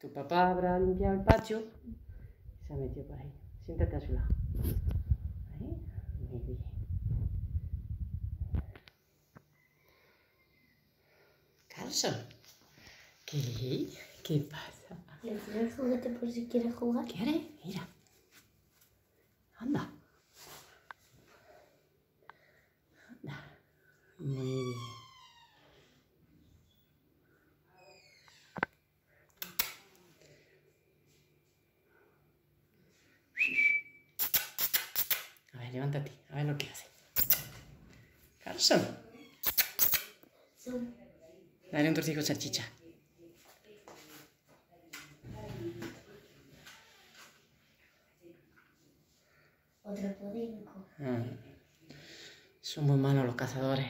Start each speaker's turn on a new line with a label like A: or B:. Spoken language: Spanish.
A: Tu papá habrá limpiado el patio y se ha metido por ahí. Siéntate a su lado. Ahí. Muy bien. Carson. ¿Qué? ¿Qué pasa?
B: Le tiro el juguete por si quiere jugar.
A: ¿Quieres? Mira. Anda. Anda. Muy bien. A ver, levántate. A ver lo que hace. Carson. Dale un de salchicha.
B: Otro pudinco.
A: Ah, Son muy malos los cazadores.